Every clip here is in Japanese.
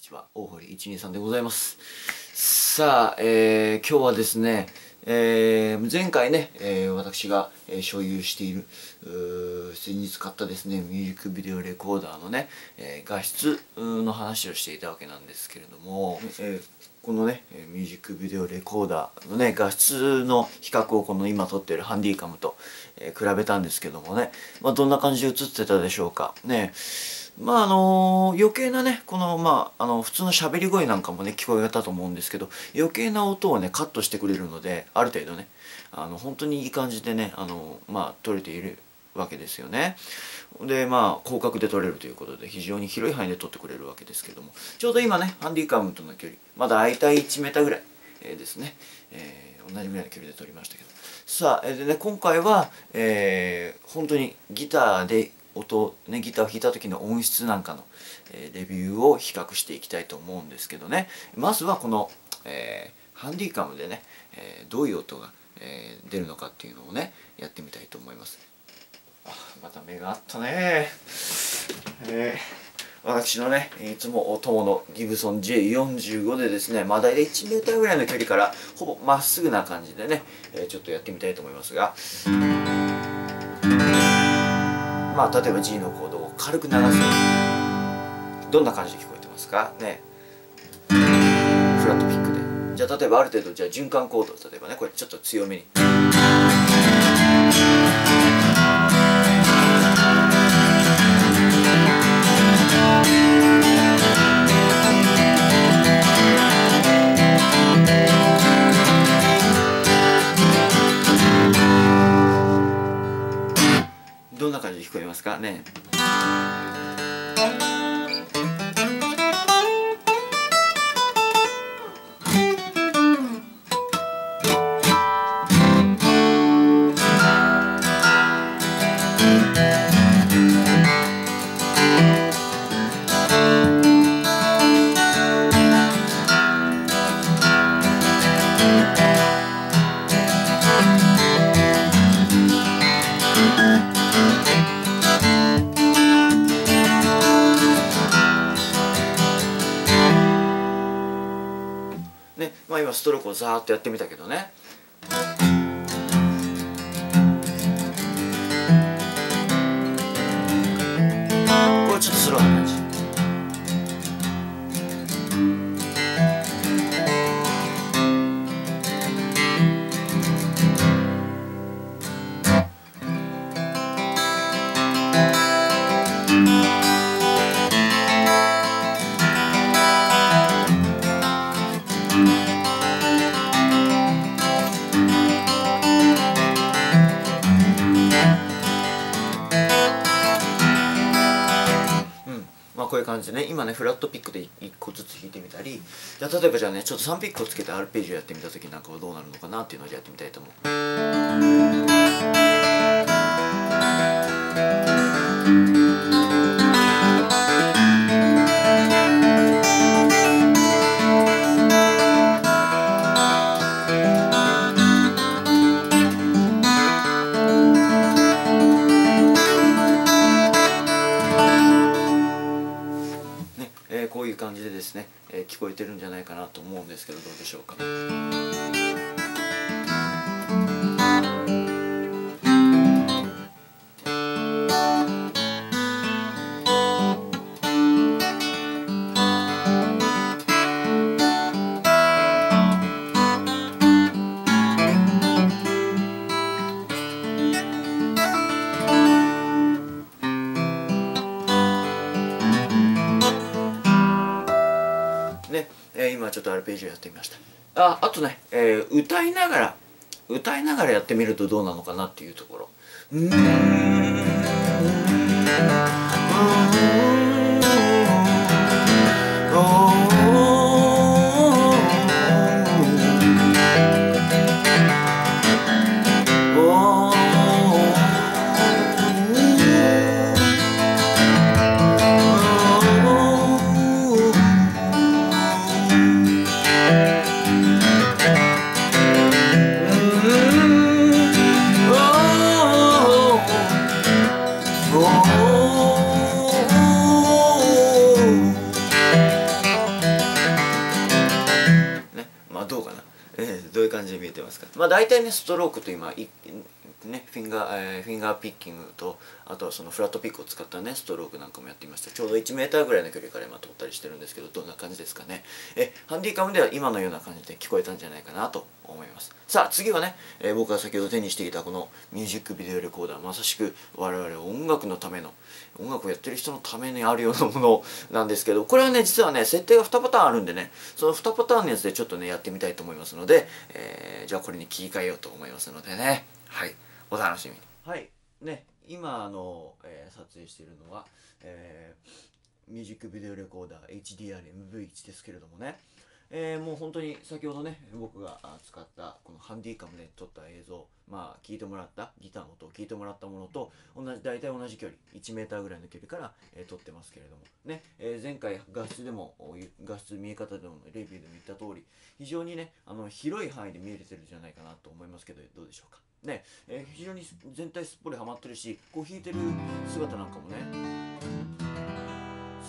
にちは。大堀123でございます。さあ、えー、今日はですね、えー、前回ね、えー、私が、え、所有している先日買ったですねミュージックビデオレコーダーのね、え、画質の話をしていたわけなんですけれども、え、このねミュージックビデオレコーダーのね画質の比較をこの今撮ってるハンディカムと、え、比べたんですけどもね、まあ、どんな感じで映ってたでしょうか。ね。まああの余計なねこのまああの普通の喋り声なんかもね聞こえたと思うんですけど余計な音をねカットしてくれるのである程度ねあの本当にいい感じでねあのまあ撮れているわけですよね。でまあ広角で撮れるということで非常に広い範囲で撮ってくれるわけですけども。ちょうど今ねハンディカムとの距離まだ大体1 m ぐらい、え、ですね、えー、同じぐらいの距離で撮りましたけど。さあ、でね今回は、えー、本当にギターで音、ね、ギターを弾いた時の音質なんかの、えー、レビューを比較していきたいと思うんですけどね。まずはこの、えー、ハンディカムでね、えー、どういう音が、えー、出るのかっていうのをねやってみたいと思います。あまた目があったね。えー、私のねいつもお供のギブソン J45 でですねまあ大体 1m ぐらいの距離からほぼまっすぐな感じでね、えー、ちょっとやってみたいと思いますが。まあ例えば G のコードを軽く流すどんな感じで聞こえてますか？ね。フラットピックで。じゃあ例えばある程度じゃあ循環コード例えばねこれちょっと強めに。ますかね。まあ今ストロークをザーッとやってみたけどね。いう感じでね今ねフラットピックで1個ずつ弾いてみたりじゃあ例えばじゃあねちょっと3ピックをつけてアルペジオやってみた時なんかはどうなるのかなっていうのをやってみたいと思う。感じでですね、え、聞こえてるんじゃないかなと思うんですけどどうでしょうか。今ちょっとアルペジオやってみました。ああとね、えー、歌いながら歌いながらやってみるとどうなのかなっていうところ。うんまあ大体ねストロークと今ね、フィンガー、えー、フィンガーピッキングとあとはそのフラットピックを使ったねストロークなんかもやってみました。ちょうど 1m ぐらいの距離から今取ったりしてるんですけどどんな感じですかね。えハンディカムでは今のような感じで聞こえたんじゃないかなと思います。さあ次はね、えー、僕が先ほど手にしてきたこのミュージックビデオレコーダーまさしく我々音楽のための音楽をやってる人のためにあるようなものなんですけどこれはね実はね設定が2パターンあるんでねその2パターンのやつでちょっとねやってみたいと思いますので、えー、じゃあこれに切り替えようと思いますのでね。はい。お楽しみに。はい。ね今あの、えー、撮影しているのは、えー、ミュージックビデオレコーダー HDRMV1 ですけれどもね。えー、もう本当に先ほどね僕が使ったこのハンディカムで撮った映像まあ聞いてもらったギターの音を聞いてもらったものと同じ大体同じ距離 1m ぐらいの距離から、えー、撮ってますけれどもね、えー、前回画質でも画質見え方でもレビューでも言った通り非常にねあの広い範囲で見えてるんじゃないかなと思いますけどどうでしょうか。ね、え、非常に全体すっぽりはまってるしこう弾いてる姿なんかもね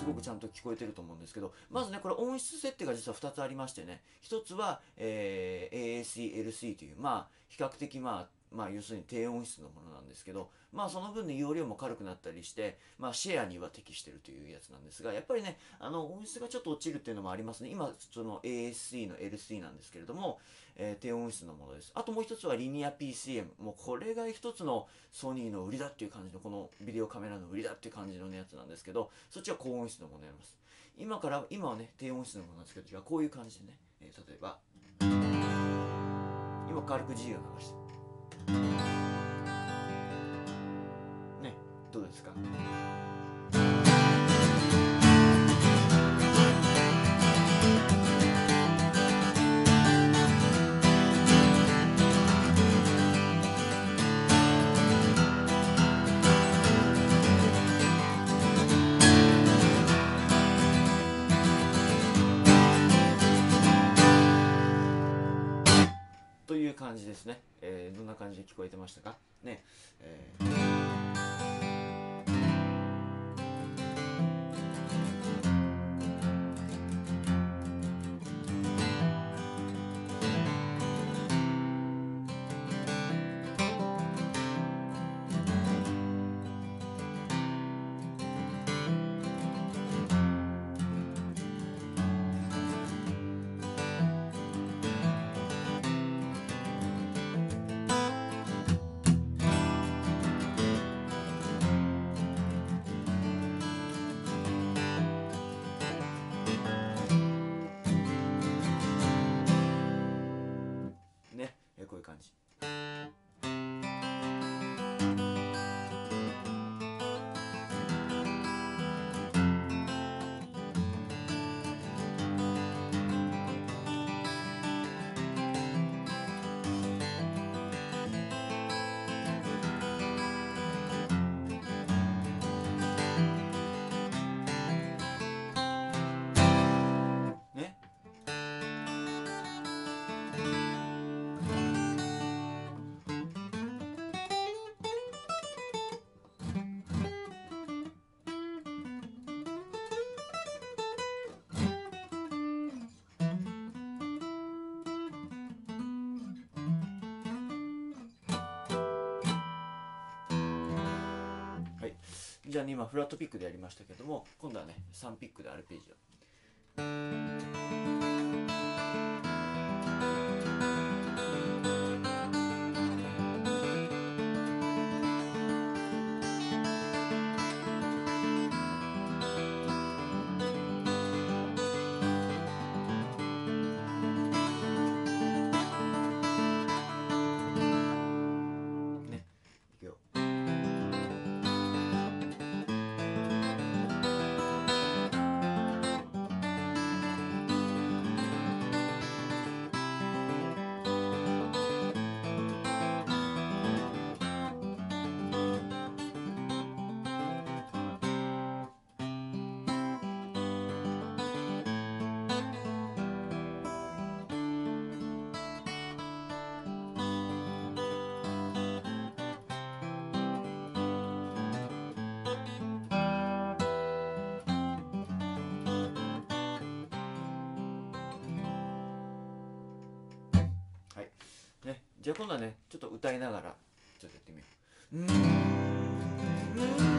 すごくちゃんと聞こえてると思うんですけどまずねこれ音質設定が実は2つありましてね。1つは、えー、AAC-LC というまあ比較的まあまあ要するに低音質のものなんですけどまあその分で容量も軽くなったりしてまあシェアには適してるというやつなんですがやっぱりねあの音質がちょっと落ちるっていうのもありますね。今その ASC の LC なんですけれども、えー、低音質のものです。あともう一つはリニア PCM もうこれが一つのソニーの売りだっていう感じのこのビデオカメラの売りだっていう感じのやつなんですけどそっちは高音質のものになります。今から今はね低音質のものなんですけどじゃあこういう感じでね、えー、例えば。今軽く G を流して。ね。どうですか？いう感じですね。えー、どんな感じで聞こえてましたか？ね、えー。じゃあ、ね今フラットピックでやりましたけども今度はね3ピックでアルペジオ。じゃあ今度はねちょっと歌いながらちょっとやってみよう。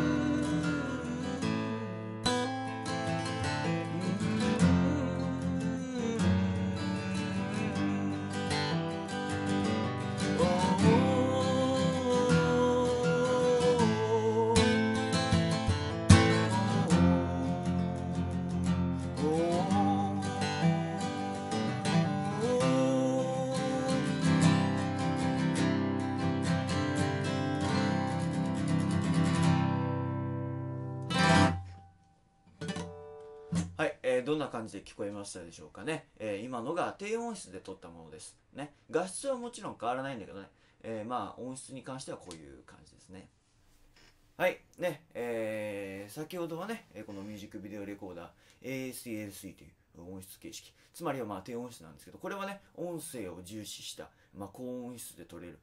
どんな感じで聞こえましたでしょうかね、えー、今のが低音質で撮ったものです。ね。画質はもちろん変わらないんだけどね、えー、まあ音質に関してはこういう感じですね。はい。ね。えー、先ほどはねこのミュージックビデオレコーダー ASLC という音質形式。つまりはまあ低音質なんですけどこれはね音声を重視した、まあ、高音質で撮れる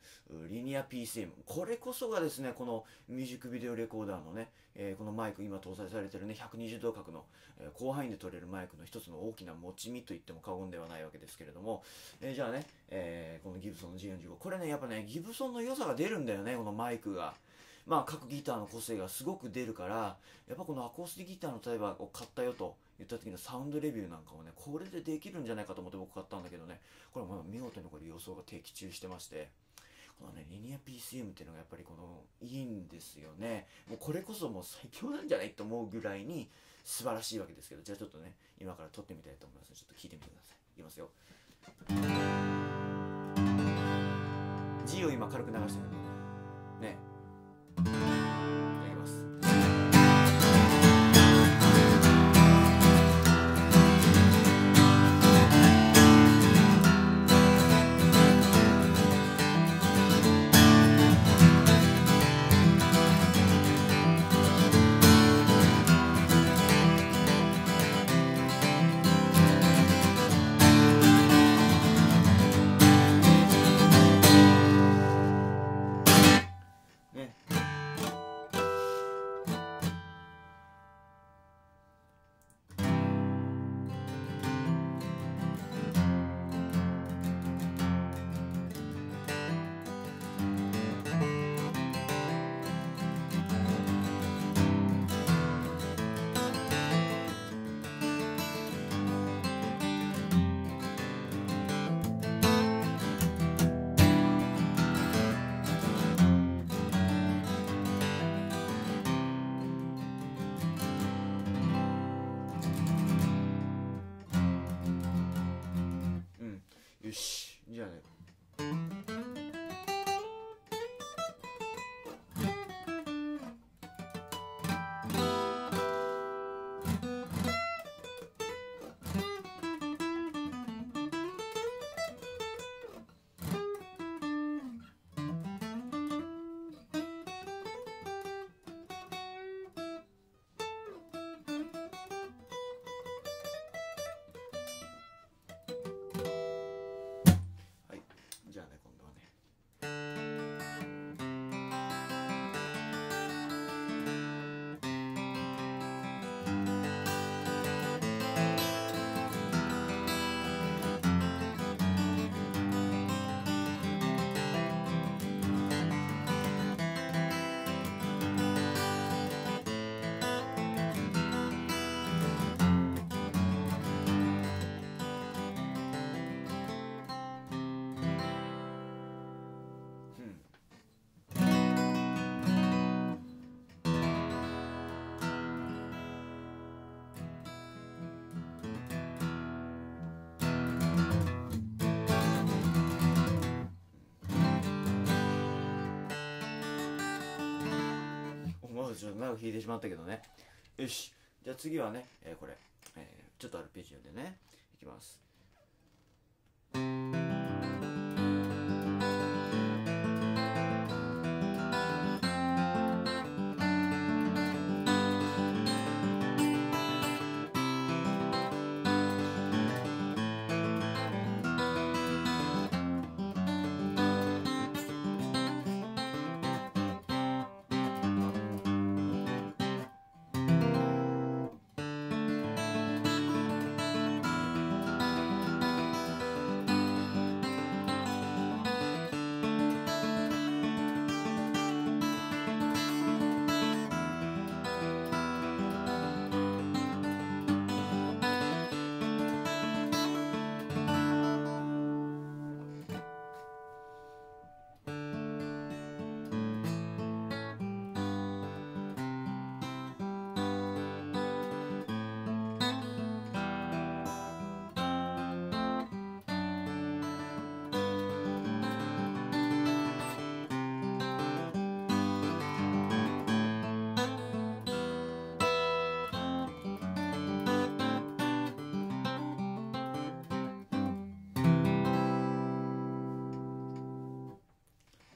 リニア PCM これこそがですねこのミュージックビデオレコーダーのね、えー、このマイク今搭載されてるね120度角の、えー、広範囲で撮れるマイクの一つの大きな持ち身と言っても過言ではないわけですけれども、えー、じゃあね、えこのギブソンの G45 これねやっぱねギブソンの良さが出るんだよねこのマイクが。まあ、各ギターの個性がすごく出るからやっぱこのアコースティギターの例えばを買ったよと。言った時のサウンドレビューなんかもねこれでできるんじゃないかと思って僕買ったんだけどね。これも見事にこれ予想が的中してまして。このねリニア PCM っていうのがやっぱりこのいいんですよね。もうこれこそもう最強なんじゃないと思うぐらいに素晴らしいわけですけど。じゃあちょっとね今から撮ってみたいと思います。ちょっと聞いてみてください。いきますよ。G を今軽く流してる。ちょっと長く弾いてしまったけどね。よし。じゃあ次はね、えー、これ、えー、ちょっとアルペジオでね。いきます。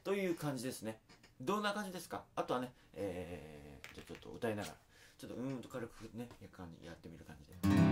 という感じですね。どんな感じですか？あとはねえー、じゃちょっと歌いながらちょっとうーんと軽くねや感じやってみる感じで。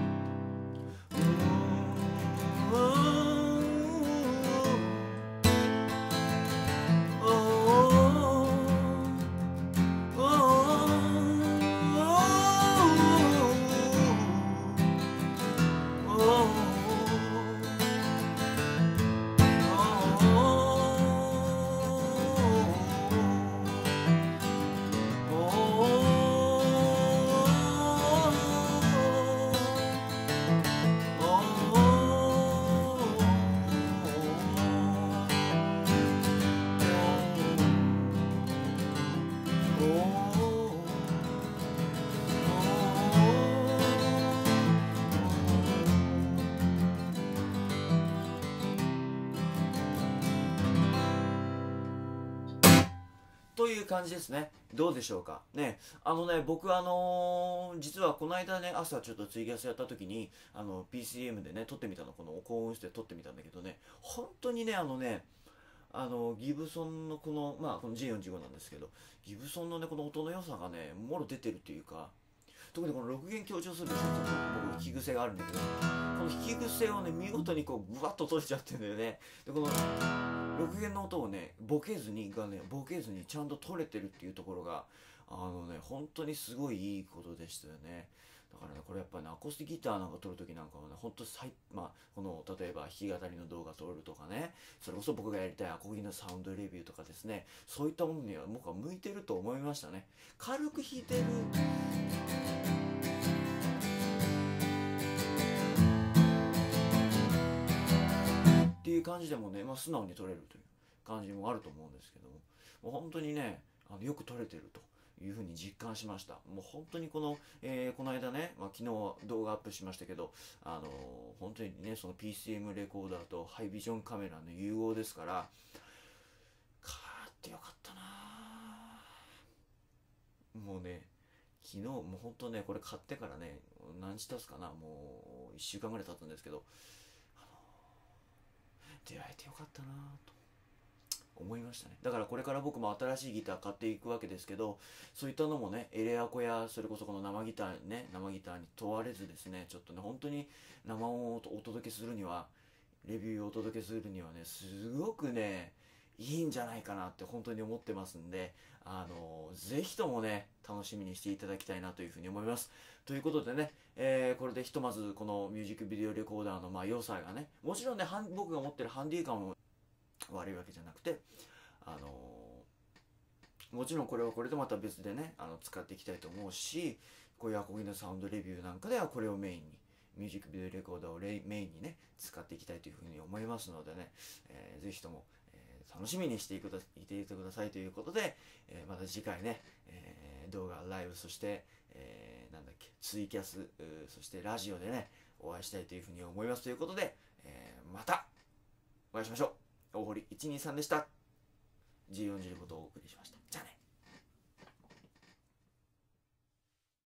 いう感じですね。どうでしょうか。ね、あのね、僕あのー、実はこの間ね、朝ちょっとツイキャスやった時に、あの、PCM でね、撮ってみたの、この高音質で撮ってみたんだけどね、本当にね、あのね、あの、ギブソンのこの、まあ、この G45 なんですけど、ギブソンのね、この音の良さがね、もろ出てるっていうか、特にこの6弦強調するでしょ、ちょっと僕、引き癖があるんだけど、この引き癖をね、見事にこう、ぐわっと閉じちゃってるんだよね。で、この、6弦の音をねボケずにがねボケずにちゃんと取れてるっていうところがあのね本当にすごいいいことでしたよね。だからねこれやっぱねアコースティックギターなんか撮る時なんかはね本当最まあこの例えば弾き語りの動画撮るとかねそれこそ僕がやりたいアコギのサウンドレビューとかですねそういったものには僕は向いてると思いましたね。軽く弾いてる。いう感じでもね、まあ、素直に撮れるという感じもあると思うんですけどももう本当にねあのよく撮れてるというふうに実感しました。もう本当にこの、えー、この間ね、まあ、昨日動画アップしましたけどあのー、本当にねその PCM レコーダーとハイビジョンカメラの融合ですから買ってよかったな。もうね昨日もう本当ねこれ買ってからね何日経つかなもう1週間ぐらい経つんですけど出会えてよかったなと。思いましたね。だからこれから僕も新しいギター買っていくわけですけどそういったのもねエレアコやそれこそこの生ギターね生ギターに問われずですねちょっとね本当に生音をお届けするにはレビューをお届けするにはねすごくねいいんじゃないかなって本当に思ってますんで、あのー、ぜひともね、楽しみにしていただきたいなというふうに思います。ということでね、えー、これでひとまずこのミュージックビデオレコーダーのまあ良さがね、もちろんね、僕が持ってるハンディ感も悪いわけじゃなくて、あのー、もちろんこれはこれでまた別でね、あの使っていきたいと思うし、こういうアコギのサウンドレビューなんかではこれをメインに、ミュージックビデオレコーダーをメインにね、使っていきたいというふうに思いますのでね、えー、ぜひとも、楽しみにしていてくださいということで、えー、また次回ね、えー、動画、ライブ、そして、えー、なんだっけ、ツイキャス、そしてラジオでね、お会いしたいというふうに思いますということで、えー、またお会いしましょう。大堀123でした。G45 とお送りしました。じゃあね。